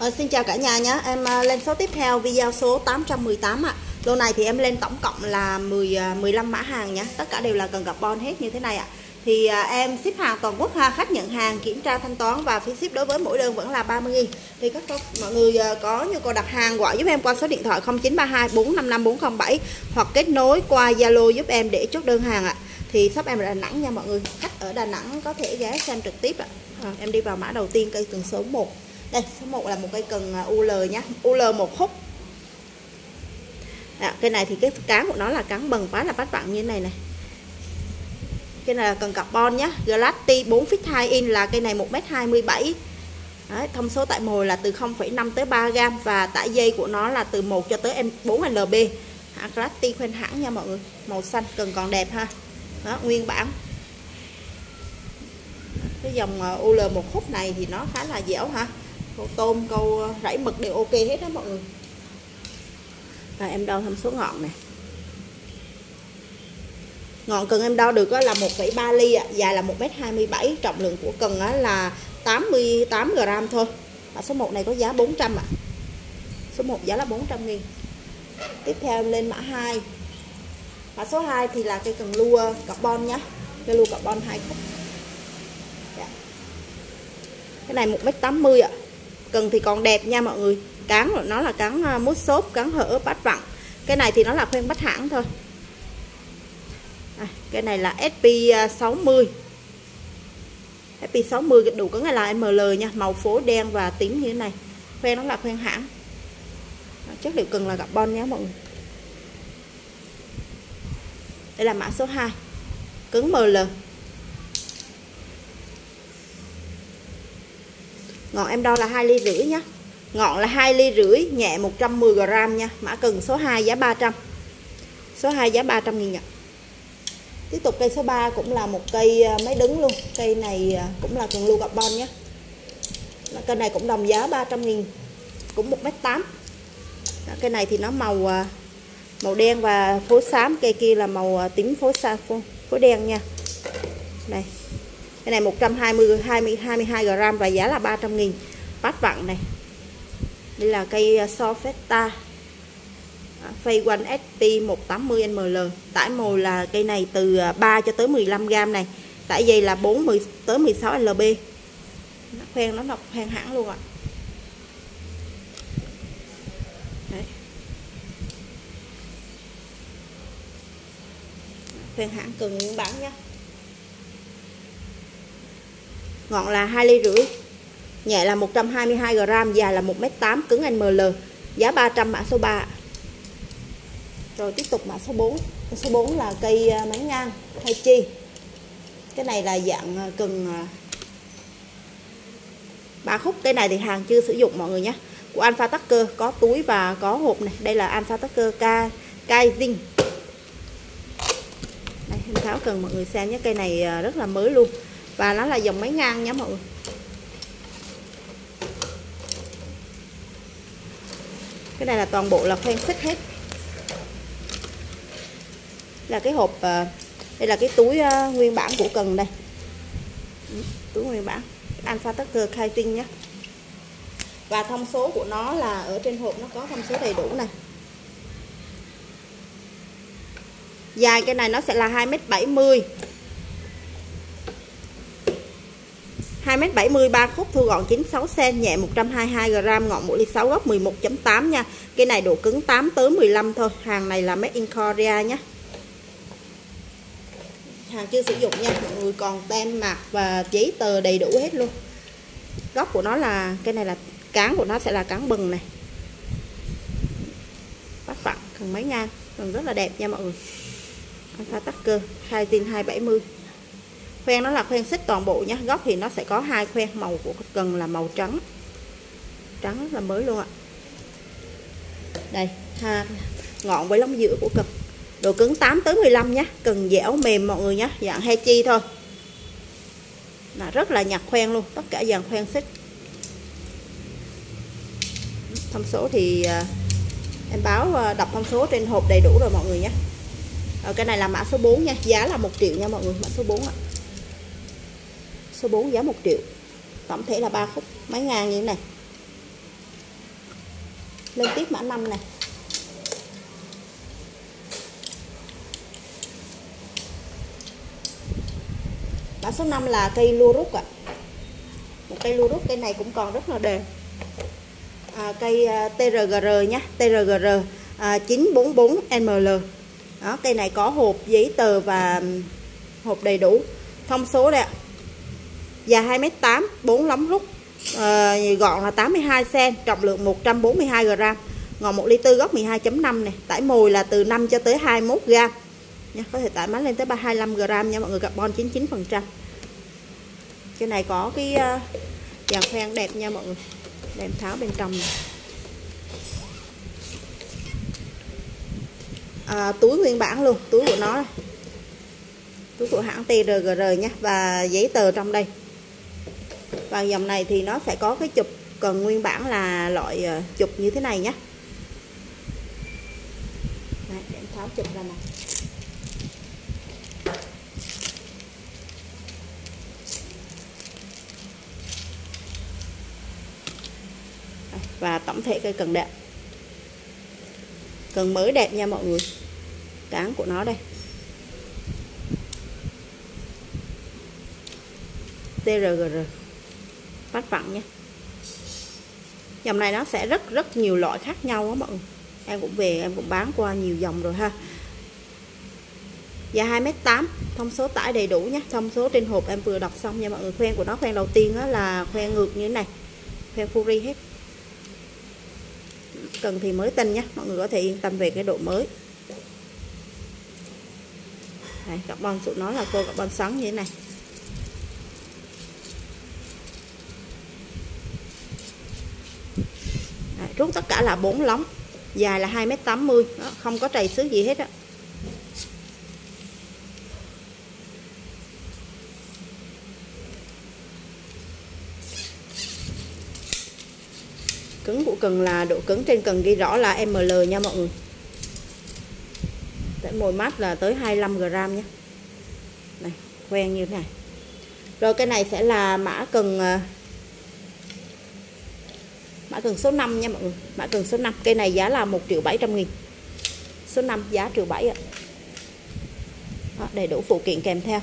À, xin chào cả nhà nhé. Em ờ, lên số tiếp theo video số 818 ạ. Lô này thì em lên tổng cộng là 10, 15 ờ, mã hàng nhé. Tất cả đều là cần carbon hết như thế này ạ. Thì à, em ship hàng toàn quốc ha. Khách nhận hàng kiểm tra thanh toán và phí ship đối với mỗi đơn vẫn là 30 nghìn. Thì các mọi người có nhu cầu đặt hàng gọi giúp em qua số điện thoại 0932 455 407 Hoặc kết nối qua Zalo giúp em để chốt đơn hàng ạ. Thì shop em ở Đà Nẵng nha mọi người. Khách ở Đà Nẵng có thể ghé xem trực tiếp ạ. À, em đi vào mã đầu tiên cây tường số 1 đây số 1 là một cây cần à, UL nhá. UL một khúc. À, cây này thì cái cán của nó là cán bần quá là bắt vặn như thế này này. Cây này là cần carbon nhá. Glatti 4 feet 2 in là cây này 1m27 Đấy, thông số tại mồi là từ 0,5 tới 3 gram và tải dây của nó là từ 1 cho tới 4 lb à, Glatti khoen hãng nha mọi người. Màu xanh cần còn đẹp ha. Đó, nguyên bản. Cái dòng à, UL một khúc này thì nó khá là dẻo ha câu tôm câu à, mực đều ok hết đó mọi người. Và em đo thăm số ngọn này ngọn cần em đo được là 1,3 ly ạ dài là 1m27 trọng lượng của cần là 88 g thôi. Và số 1 này có giá 400 ạ. Số 1 giá là 400 nghìn. Tiếp theo em lên mã 2 mã số 2 thì là cây cần lua carbon nhá. Cây lua carbon 2 khúc. Dạ. Cái này 1m80 ạ cần thì còn đẹp nha mọi người. Cán nó là cán à, mút xốp cán hở bát vặn. Cái này thì nó là khoen bắt hãng thôi. À, cái này là SP60 à, SP60 đủ có này là ML nha màu phố đen và tím như thế này. Khoen nó là khoen hãng. Chất liệu cần là carbon nhé mọi người. Đây là mã số 2 cứng ML ngọn em đo là hai ly rưỡi nhé ngọn là hai ly rưỡi nhẹ 110 g nha. Mã cần số 2 giá 300 số 2 giá 300 nghìn nhật tiếp tục cây số 3 cũng là một cây à, máy đứng luôn. Cây này à, cũng là cần lưu carbon nhé cây này cũng đồng giá 300 nghìn cũng 1m8 cây này thì nó màu à, màu đen và phố xám. Cây kia là màu tím phố xa phố, phố đen nha. Đây cái này 120 20 22 g và giá là 300 000 bát vặn này. Đây là cây à, Sofetta. À, Phay One SP 180 ml tải mồi là cây này từ à, 3 cho tới 15 g này. Tải dây là 40 tới 16 lb Nó khoen nó đọc khoen hẳn luôn ạ. Đấy. khoen hãng cần nguyên bản nhé ngọn là 2 ly rưỡi. Nhẹ là 122 g dài là 1m8 cứng ML giá 300 mã số 3 rồi tiếp tục mã số 4 số 4 là cây à, máy ngang hay chi. Cái này là dạng à, cần à, ba khúc. Cái này thì hàng chưa sử dụng, mọi người nhé. Của Alpha Tucker, có túi và có hộp này. Đây là Alpha Tucker K Kaizing đây em tháo cần mọi người xem nhé. Cây này rất là mới luôn và nó là dòng máy ngang nhé mọi người. Cái này là toàn bộ là khoen xích hết. Là cái hộp ờ, đây là cái túi ờ, nguyên bản của cần đây. Ừ, túi nguyên bản. Alpha tucker khai tinh nhé. Và thông số của nó là ở trên hộp nó có thông số đầy đủ này. Dài cái này nó sẽ là 2m70 2m70 3 khúc, thu gọn 96 cm nhẹ 122 g ngọn mũi ly 6 góc 11.8 nha. Cái này độ cứng 8 tới 15 thôi. Hàng này là made in Korea nhé. Hàng chưa sử dụng nha, mọi người còn tem mạc và giấy tờ đầy đủ hết luôn. Góc của nó là, cái này là, cán của nó sẽ là cán bừng này. Bắt vặn cần mấy ngang, còn rất là đẹp nha mọi người. Alpha Tucker khai tin 270 khoen nó là khoen xích toàn bộ nhé góc thì nó sẽ có hai khoen, màu của cần là màu trắng. Trắng là mới luôn ạ. Đây, ha, ngọn với lông giữa của cần. Độ cứng 8 tới 15 nhé cần dẻo, mềm mọi người nhé dạng he chi thôi. Là rất là nhặt khoen luôn, tất cả dàn khoen xích. Thông số thì à, em báo à, đọc thông số trên hộp đầy đủ rồi mọi người nhé ở cái này là mã số 4 nha. Giá là 1 triệu nha mọi người, mã số 4 ạ số 4 giá 1 triệu. Tổng thể là 3 khúc mấy ngàn như thế này. Lên tiếp mã 5 này. Mã số 5 là cây lua rút ạ. À. một cây lua rút cây này cũng còn rất là đều à, cây TRGR nhé TRGR à, 944 à, ML đó cây này có hộp giấy tờ và hộp đầy đủ. Thông số đây ạ dài 2m8 4 lóng rút. À, gọn là 82 cm trọng lượng 142 g ngọn 1 ly tư gốc 12.5 nè. Tải mùi là từ 5 cho tới 21 g nha có thể tải máy lên tới 325 g nha mọi người carbon 99 phần trăm. Cái này có cái uh, dàn khoen đẹp nha mọi người. Đem tháo bên trong này. À, ờ, túi nguyên bản luôn túi của nó túi của hãng TRGR nhé và giấy tờ trong đây và dòng này thì nó sẽ có cái chụp cần nguyên bản là loại ờ, chụp như thế này nhé Đấy, để tháo chụp ra này và tổng thể cây cần đẹp. Cần mới đẹp nha mọi người. Cán của nó đây. TRGR bắt vặn nha. Dòng này nó sẽ rất rất nhiều loại khác nhau á mọi người. Em cũng về em cũng bán qua nhiều dòng rồi ha. Dài 2m8 thông số tải đầy đủ nhé. Thông số trên hộp em vừa đọc xong nha mọi người. Khoen của nó khoen đầu tiên đó là khoen ngược như thế này. Khoen Fury hết. Cần thì mới tinh nhé. Mọi người có thể yên tâm về cái độ mới. Đấy, carbon tụi nó là cô carbon xoắn như thế này. Rút tất cả là 4 lóng dài là 2m80 đó, không có trầy xước gì hết á. Cứng của cần là độ cứng trên cần ghi rõ là ML nha mọi người. Tại mồi mát là tới 25 g nhé. Này quen như thế này. Rồi cái này sẽ là mã cần à, mã cần số 5 nha mọi người. Mã cần số 5 cây này giá là 1 triệu 700 nghìn. Số 5 giá triệu 7 ạ. Đó, đầy đủ phụ kiện kèm theo.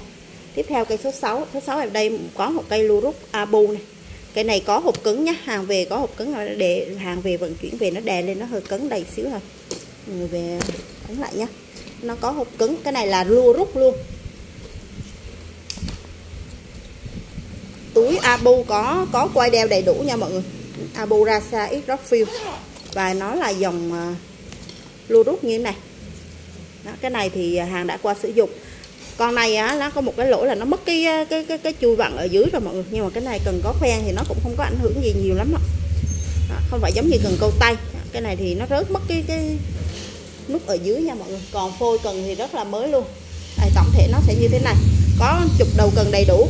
Tiếp theo cây số 6 số 6 ở đây có một cây lưu rút abu này. Cây này có hộp cứng nhá. Hàng về có hộp cứng để hàng về vận chuyển về nó đè lên nó hơi cứng đầy xíu thôi. Người về ấn lại nhá. Nó có hộp cứng. Cái này là lưu rút luôn. Túi abu có có quay đeo đầy đủ nha mọi người abu rasa x rockfield và nó là dòng ờ, lưu rút như thế này. Đó, cái này thì ờ, hàng đã qua sử dụng. Con này á nó có một cái lỗi là nó mất cái ờ, cái cái, cái chui vặn ở dưới rồi mọi người. Nhưng mà cái này cần có khoen thì nó cũng không có ảnh hưởng gì nhiều lắm đó. đó không phải giống như cần câu tay. Cái này thì nó rớt mất cái cái nút ở dưới nha mọi người. Còn phôi cần thì rất là mới luôn. Đây, tổng thể nó sẽ như thế này. Có chục đầu cần đầy đủ.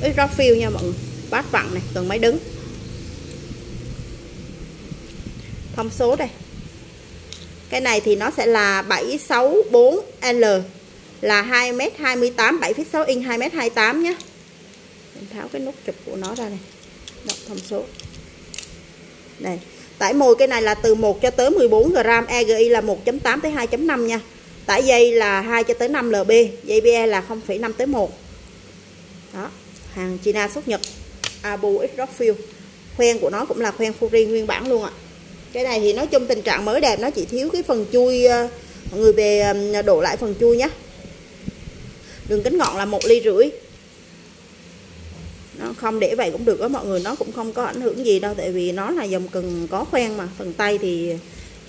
Với nha mọi người. Bát vặn này cần máy đứng. Thông số đây. Cái này thì nó sẽ là 764L là 2m28 7,6 inch 2m28 nhé mình tháo cái nút chụp của nó ra này đọc thông số. Này tải mồi cái này là từ 1 cho tới 14 g EGI là 1.8 tới 2.5 nha. Tải dây là 2 cho tới 5 LB dây BE là 0,5 tới 1 đó hàng China xuất Nhật Abu X Rockfield khoen của nó cũng là khoen Fuji nguyên bản luôn ạ. à cái này thì nói chung tình trạng mới đẹp nó chỉ thiếu cái phần chui ờ, mọi người về đổ lại phần chui nhé đường kính ngọn là một ly rưỡi. Nó không để vậy cũng được đó mọi người nó cũng không có ảnh hưởng gì đâu tại vì nó là dòng cần có khoen mà phần tay thì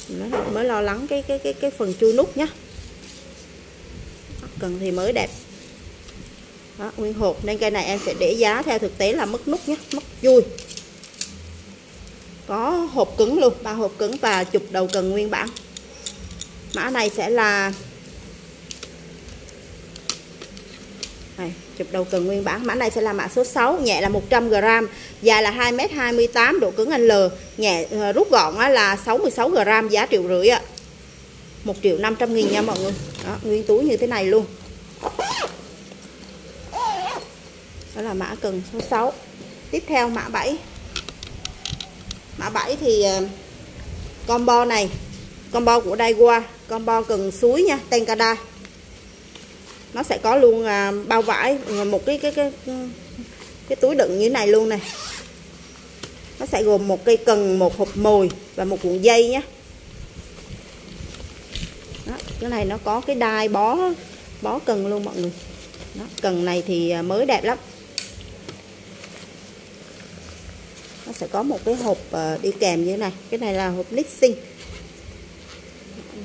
nó mới lo lắng cái cái cái cái phần chui nút nhá. Cần thì mới đẹp. Đó, nguyên hộp nên cây này em sẽ để giá theo thực tế là mất nút nhé mất chui có hộp cứng luôn ba hộp cứng và chụp đầu cần nguyên bản. Mã này sẽ là này, chụp đầu cần nguyên bản. Mã này sẽ là mã số 6 nhẹ là 100g dài là 2m28 độ cứng L nhẹ ờ, rút gọn là 66g giá triệu rưỡi ạ. 1 triệu 500 nghìn nha mọi người. Đó, nguyên túi như thế này luôn. Đó là mã cần số 6 tiếp theo mã 7 mã 7 thì ờ, combo này combo của Daiwa combo cần suối nha Tenkada. Nó sẽ có luôn ờ, bao vải ờ, một cái cái cái cái túi đựng như thế này luôn này. Nó sẽ gồm một cây cần một hộp mồi và một cuộn dây nhé đó, cái này nó có cái đai bó bó cần luôn mọi người. Đó, cần này thì mới đẹp lắm. Nó sẽ có một cái hộp ờ, đi kèm như thế này. Cái này là hộp lixing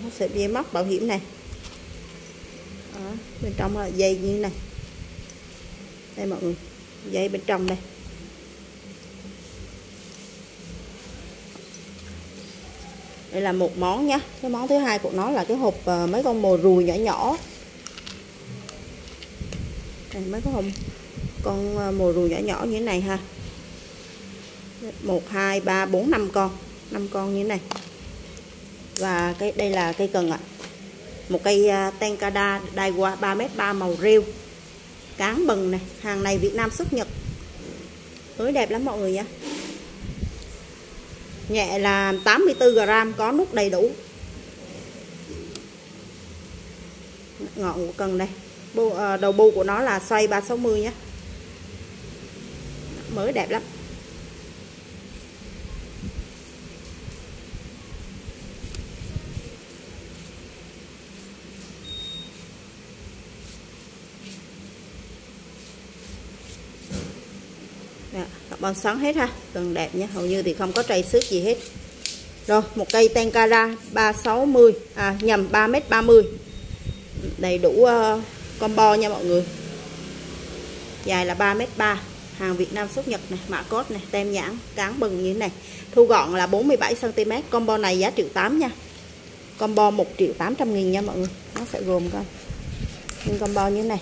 nó sẽ bia móc bảo hiểm này. Đó, bên trong là dây như thế này. Đây mọi người dây bên trong đây. Đây là một món nhá. Cái món thứ hai của nó là cái hộp ờ, mấy con mồi ruồi nhỏ nhỏ. Đây, mấy cái hộp con ờ, mồi ruồi nhỏ nhỏ như thế này ha một hai ba bốn năm con. 5 con như thế này. Và cái đây là cây cần ạ. À. một cây uh, tenkada đai qua 3 m 3 màu rêu. Cán bừng này. Hàng này Việt Nam xuất Nhật. Mới đẹp lắm mọi người nha nhẹ là 84g có nút đầy đủ. Ngọn của cần đây. Ờ, đầu bu của nó là xoay 360 nhé. Mới đẹp lắm. Carbon xoắn hết ha. Cần đẹp nha. Hầu như thì không có trầy xước gì hết. Rồi một cây tenkara 360 à nhầm 3m30 đầy đủ uh, combo nha mọi người. Dài là 3m3 hàng Việt Nam xuất Nhật này mã cốt này tem nhãn cán bừng như thế này. Thu gọn là 47 cm combo này giá triệu 8 nha. Combo 1 triệu 800 nghìn nha mọi người. Nó sẽ gồm con nhưng combo như thế này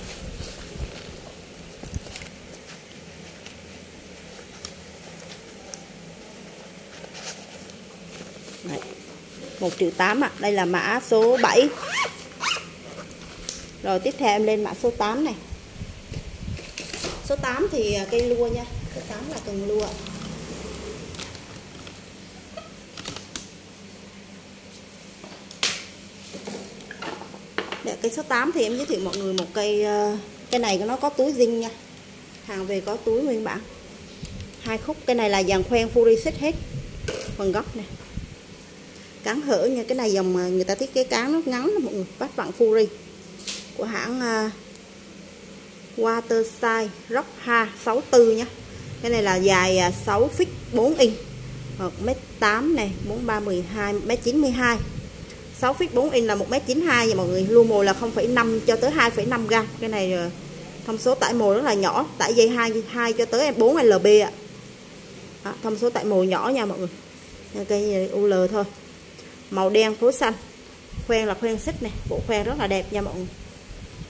Đấy. 1 triệu 8 ạ. À. đây là mã số 7 rồi tiếp theo em lên mã số 8 này. Số 8 thì cây lua nha. Số 8 là cần lua. Để cây số 8 thì em giới thiệu mọi người một cây ờ, cây này nó có túi zin nha. Hàng về có túi nguyên bản. Hai khúc. Cây này là dàn khoen full xích hết. Phần góc này cán hở nha. Cái này dòng ờ, người ta thiết kế cán nó ngắn lắm mọi người. Bắt vặn Fury của hãng uh, Waterside Rock Ha 64 nhé cái này là dài 6 feet 4 inch. Hoặc m 8 này 43 12 m 92 6 feet 4 inch là 1m92 và mọi người. Lưu mồi là 0,5 cho tới 2,5 gram. Cái này à, thông số tải mồi rất là nhỏ. Tải dây 2 2 cho tới 4 lb ạ. À. thông số tải mồi nhỏ nha mọi người. Cây okay, UL thôi màu đen phối xanh. Khoen là khoen xích này bộ khoen rất là đẹp nha mọi người.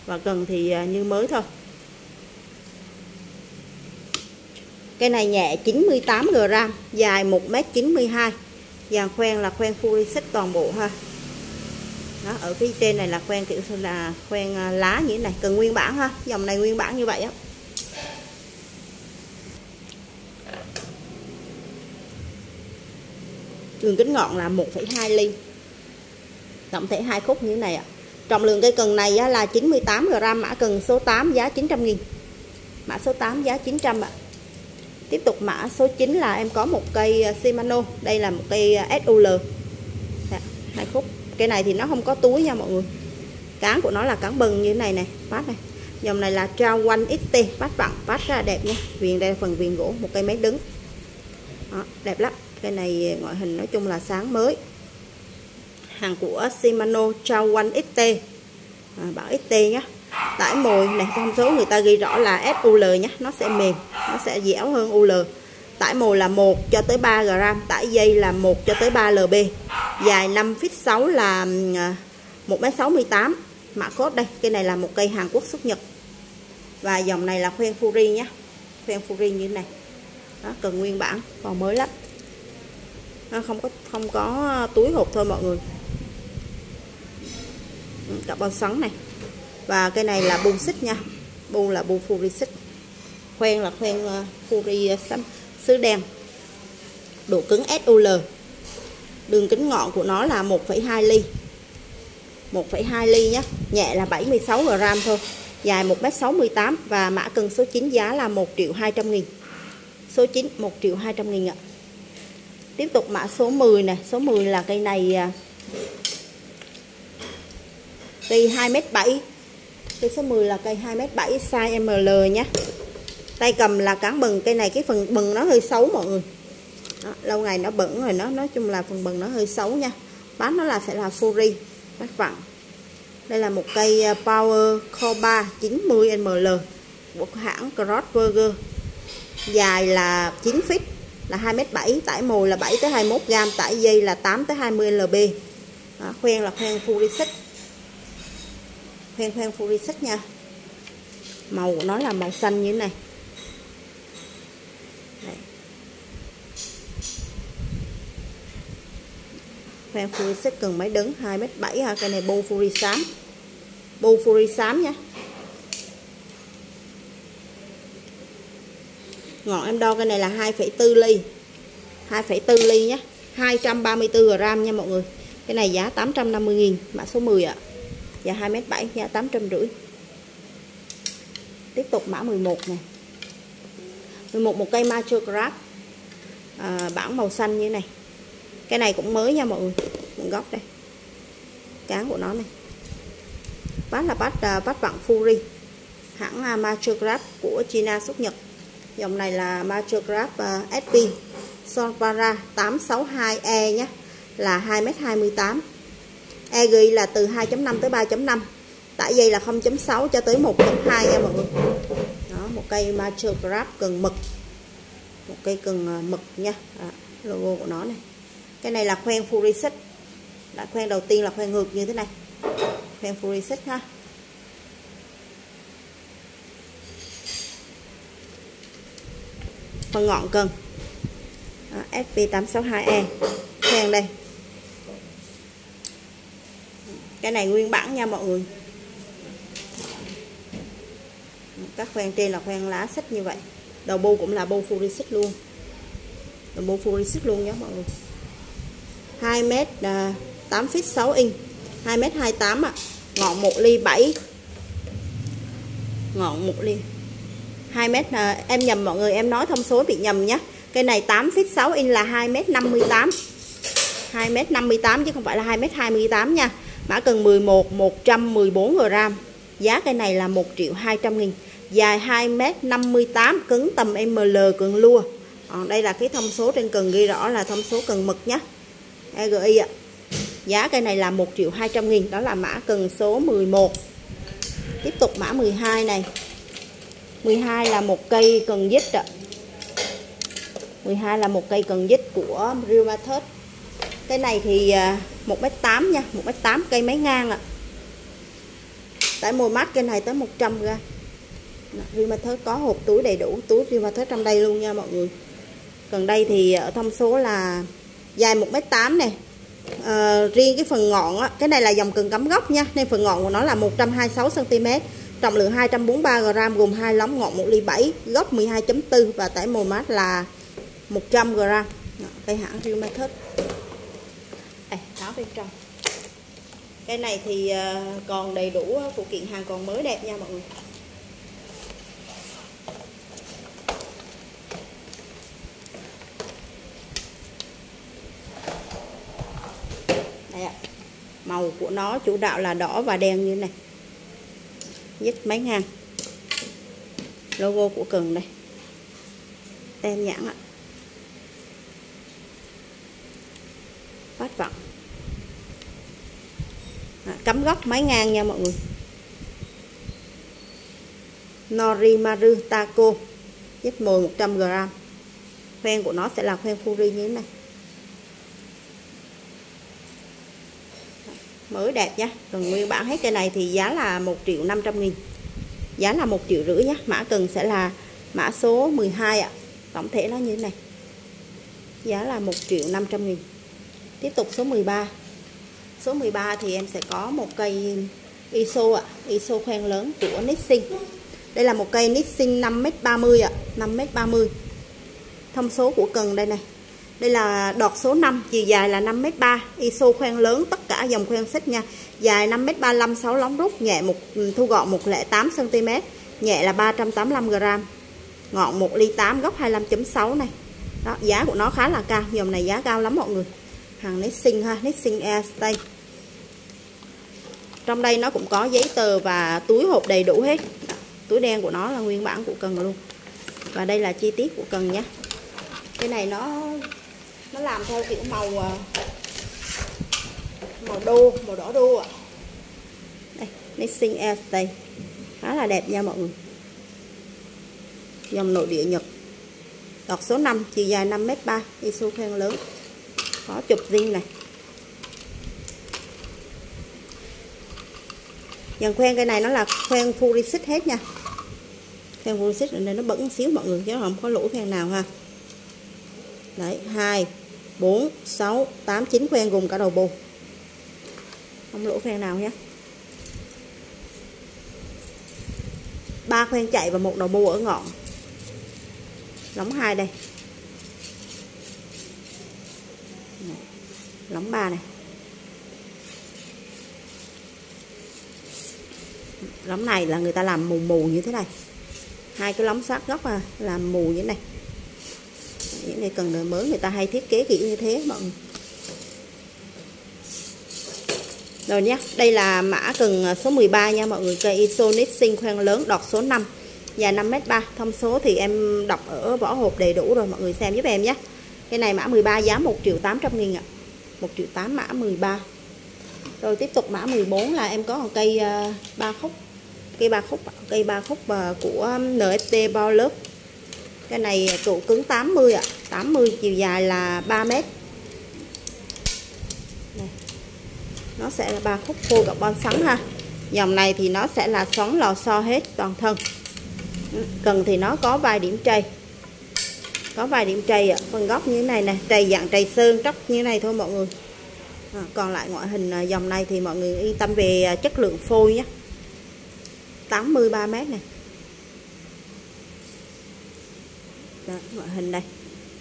Và cần thì à, như mới thôi. Cây này nhẹ 98 g dài 1m92 dàn khoen là khoen full xích toàn bộ ha. Đó, ở phía trên này là khoen kiểu là khoen à, lá như thế này cần nguyên bản ha. Dòng này nguyên bản như vậy á. Đường kính ngọn là 1,2 ly. Tổng thể hai khúc như thế này ạ. Trọng lượng cây cần này là 98 g mã cần số 8 giá 900 nghìn. Mã số 8 giá 900 ạ. Tiếp tục mã số 9 là em có một cây à, Shimano. Đây là một cây à, SUL dạ, hai khúc. Cây này thì nó không có túi nha mọi người. Cán của nó là cán bừng như thế này này phát này. Dòng này là Trao quanh XT phát vặn phát ra đẹp nha. Viền đây là phần viền gỗ một cây máy đứng. Đó, đẹp lắm cây này ngoại hình nói chung là sáng mới. Hàng của Shimano Trao One XT à, bảo XT nhé tải mồi này thông số người ta ghi rõ là SUL nhé nó sẽ mềm nó sẽ dẻo hơn UL tải mồi là 1 cho tới 3 gram tải dây là 1 cho tới 3 lb. Dài 5 feet 6 là à, 1m68 mã cốt đây cây này là một cây Hàn Quốc xuất Nhật. Và dòng này là khoen Fury nhé khoen Fury như thế này. Đó cần nguyên bản còn mới lắm. À, không có không có à, túi hộp thôi mọi người. Ừ, cặp bông sắn này. Và cái này là bông xích nha. Bông là bông furi xích. Khoen là khoen à, furi xanh sứ đen. Độ cứng SUL đường kính ngọn của nó là 1,2 ly. 1,2 ly nhé nhẹ là 76 g thôi. Dài 1m68 và mã cân số 9 giá là 1 triệu 200 nghìn. Số 9 1 triệu 200 nghìn ạ tiếp tục mã số 10 này số 10 là cây này à, cây 2m7 cây số 10 là cây 2m7 size ML nhé. Tay cầm là cán bừng cây này cái phần bừng nó hơi xấu mọi người. Đó, lâu ngày nó bẩn rồi nó nói chung là phần bừng nó hơi xấu nha. Bán nó là sẽ là Fury bát vặn. Đây là một cây à, Power Core 3 90 ml của hãng Crossburger dài là 9 feet là 2m7 tải mồi là 7 tới 21 g tải dây là 8 tới 20 lb đó, khoen là khoen furisic khoen khoen furisic nha. Màu của nó là màu xanh như thế này. Đây. khoen furisic cần máy đứng 2m7 ha cây này bô Fury xám. Bô Fury xám nha. Ngọn em đo cái này là 2,4 ly. 2,4 ly nhé 234 gram nha mọi người. Cái này giá 850.000 mã số 10 ạ. Và 2m7 giá 850 tiếp tục mã 11 này. 11 một cây Macho Crab à, bản màu xanh như này. Cái này cũng mới nha mọi người. Nguồn góc đây. Cán của nó này. Bát là bát uh, bát vặn Fury. Hãng uh, Macho Grab của China xuất Nhật dòng này là Macho ờ, SP Sonpara 862E nhé là 2m28 E ghi là từ 2.5 tới 3.5 tải dây là 0.6 cho tới 1.2 nha e mọi người. Đó một cây Macho cần mực. Một cây cần ờ, mực nha. Đó, logo của nó này. Cái này là khoen full đã khoen đầu tiên là khoen ngược như thế này. Khoen full ha. Phần ngọn cần SP862E khoen đây. Cái này nguyên bản nha mọi người. Các khoen trên là khoen lá xích như vậy. Đầu bu cũng là bu furi xích luôn. Đầu bu furi xích luôn nhé mọi người. 2 m 8 feet 6 inch. 2 m 28 ạ. À. ngọn 1 ly 7 ngọn 1 ly. 2 m à, em nhầm mọi người em nói thông số bị nhầm nhé cây này 8 feet 6 in là 2 m 58 2 m 58 chứ không phải là 2 m 28 nha. Mã cần 11 114 g giá cây này là 1 triệu 200 nghìn. Dài 2 m 58 cứng tầm ML cần lua. Còn đây là cái thông số trên cần ghi rõ là thông số cần mực nhé EGI ạ. Giá cây này là 1 triệu 200 nghìn đó là mã cần số 11 tiếp tục mã 12 này. 12 là một cây cần dít ạ. 12 là một cây cần dít của Real Method cái này thì à, 1m8 nha 1m8 cây mấy ngang ạ. Tại mùa mát cây này tới 100 g Real Method có hộp túi đầy đủ túi Real Method trong đây luôn nha mọi người. Còn đây thì ở thông số là dài 1m8 này à, riêng cái phần ngọn á, cái này là dòng cần cắm gốc nha nên phần ngọn của nó là 126 cm trọng lượng 243 g gồm hai lóng ngọn 1 ly 7 gốc 12.4 và tải mồi mát là 100 g cây hãng Real Method đây, tháo bên trong. Cái này thì ờ, còn đầy đủ ờ, phụ kiện hàng còn mới đẹp nha mọi người. Đây ạ. Màu của nó chủ đạo là đỏ và đen như này dứt mấy ngang logo của cần đây. Tem nhãn ạ. Phát vọng. À, cắm góc máy ngang nha mọi người. Norimaru Taco. Dứt mồi 100g khoen của nó sẽ là khoen fuji như thế này. Mới đẹp nha. Còn nguyên bản hết cây này thì giá là 1 triệu 500 nghìn. Giá là 1 triệu rưỡi nhé mã cần sẽ là mã số 12 ạ. Tổng thể nó như thế này. Giá là 1 triệu 500 nghìn. Tiếp tục số 13 số 13 thì em sẽ có một cây ISO ạ. ISO khoen lớn của Nixing. Đây là một cây Nixing 5m30 ạ. 5m30 thông số của cần đây này đây là đọt số 5 chiều dài là 5m3 ISO khoen lớn tất cả dòng khoen xích nha. Dài 5m35 6 lóng rút nhẹ một thu gọn 108 cm nhẹ là 385 g ngọn 1 ly 8 góc 25.6 này. Đó giá của nó khá là cao dòng này giá cao lắm mọi người. Hàng Nexing ha Nexing Airstay trong đây nó cũng có giấy tờ và túi hộp đầy đủ hết. Đó, túi đen của nó là nguyên bản của cần luôn. Và đây là chi tiết của cần nhé cái này nó nó làm theo kiểu màu à, màu đô màu đỏ đô ạ. À. đây Nexing Air đây. Khá là đẹp nha mọi người. Dòng nội địa Nhật. Đọt số 5 chiều dài 5m3 ISO khoen lớn. Có chụp riêng này. Dàn khoen cây này nó là khoen furisic hết nha. Khoen furisic nên nó bẩn xíu mọi người, chứ không có lỗ khoen nào ha. Đấy, hai. 4 6 8 9 khoen gồm cả đầu bù. Không lỗ khoen nào nhé. Ba khoen chạy và một đầu bù ở ngọn. Lóng hai đây. Lóng ba này. Lóng này là người ta làm mù mù như thế này. Hai cái lóng sát góc à, làm mù như thế này những cái cần đời mới người ta hay thiết kế kiểu như thế mọi người. Rồi nhé đây là mã cần số 13 nha mọi người. Cây Isonic sinh khoen lớn đọt số 5 dài 5m3 thông số thì em đọc ở vỏ hộp đầy đủ rồi mọi người xem giúp em nhé cái này mã 13 giá 1 triệu 800 nghìn ạ. 1 triệu 8 mã 13 rồi tiếp tục mã 14 là em có một cây uh, ba khúc. Cây ba khúc cây ba khúc uh, của NFT bao lớp cái này trụ cứng 80 ạ. à. 80 chiều dài là 3 mét. Này. nó sẽ là ba khúc khô carbon sắn ha. Dòng này thì nó sẽ là xoắn lò xo hết toàn thân. Ừ, cần thì nó có vài điểm trầy. Có vài điểm trầy ở phần góc như thế này nè trầy dạng trầy sơn tróc như thế này thôi mọi người. À, còn lại ngoại hình à, dòng này thì mọi người yên tâm về à, chất lượng phôi nhé. 83 mét này. Đó, ngoại hình đây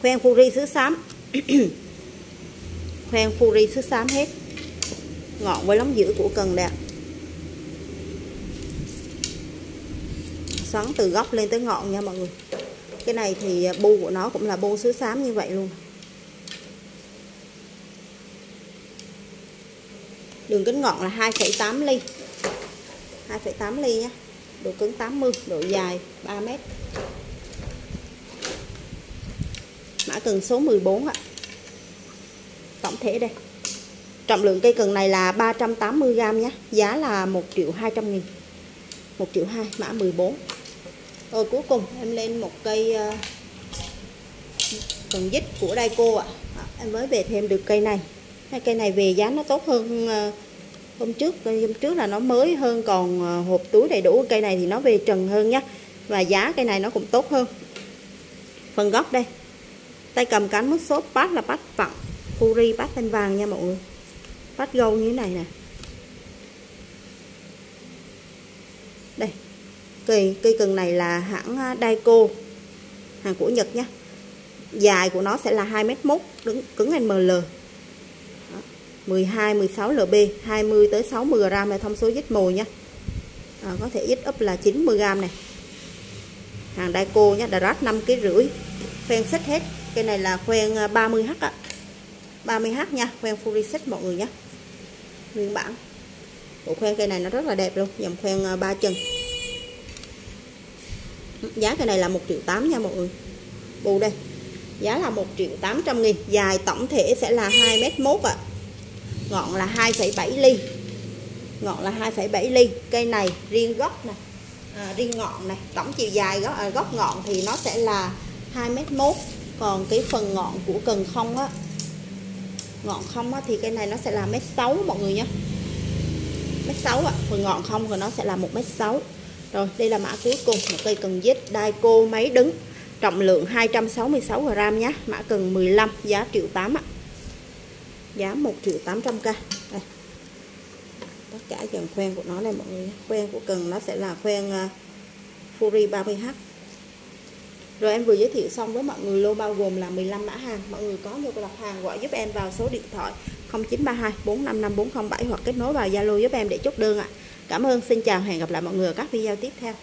khoen Fury sứ xám khoen Fury sứ xám hết. Ngọn với lóng giữ của cần đẹp xoắn từ gốc lên tới ngọn nha mọi người. Cái này thì bu của nó cũng là bu sứ xám như vậy luôn. Đường kính ngọn là 2,8 ly. 2,8 ly nhé độ cứng 80 độ dài 3 mét mã cần số 14 ạ. Tổng thể đây. Trọng lượng cây cần này là 380g nhé. Giá là 1 triệu 200 nghìn. 1 triệu 2 mã 14 rồi cuối cùng em lên một cây ờ, cần dít của Daiko ạ. À. em mới về thêm được cây này. Hai cây này về giá nó tốt hơn ờ, hôm trước ờ, hôm trước là nó mới hơn, còn hộp túi đầy đủ. Cây này thì nó về trần hơn nhé. Và giá cây này nó cũng tốt hơn. Phần gốc đây tay cầm cánh mút xốp bát là bát vặn Fury bát thanh vàng nha mọi người. Bát gâu như thế này nè. Đây cây cây cần này là hãng à, Daiko hàng của Nhật nhé dài của nó sẽ là 2m1 đứng cứng ML 12 16 lb 20 tới 60 g là thông số dít mồi nha à, có thể ít up là 90 g này hàng Daiko nhé Darat 5 kg rưỡi. Phen xích hết cây này là khoen 30h ạ 30h nha khoen full xích mọi người nhé. Nguyên bản. Bộ khoen cây này nó rất là đẹp luôn dòng khoen à, 3 chân. Giá cây này là 1 triệu 8 nha mọi người. Bù đây. Giá là 1 triệu 800 nghìn. Dài tổng thể sẽ là 2m1 ạ. Ngọn là 2,7 ly. Ngọn là 2,7 ly. Cây này riêng gốc này à, riêng ngọn này. Tổng chiều dài gốc, à, gốc ngọn thì nó sẽ là 2m1 còn cái phần ngọn của cần không á ngọn không á, thì cái này nó sẽ là mét sáu mọi người nhé mét sáu ạ phần ngọn không thì nó sẽ là một mét sáu. Rồi đây là mã cuối cùng một cây cần dít Daiko máy đứng trọng lượng 266g nhé mã cần 15 giá triệu 8 ạ. Giá 1 triệu 800k đây. tất cả dần khoen của nó này mọi người khoen của cần nó sẽ là khoen uh, Fury 30H rồi em vừa giới thiệu xong với mọi người lô bao gồm là 15 mã hàng. Mọi người có nhu cầu đặt hàng gọi giúp em vào số điện thoại 0932 455 407 hoặc kết nối vào Zalo giúp em để chốt đơn ạ. Cảm ơn, xin chào, hẹn gặp lại mọi người ở các video tiếp theo.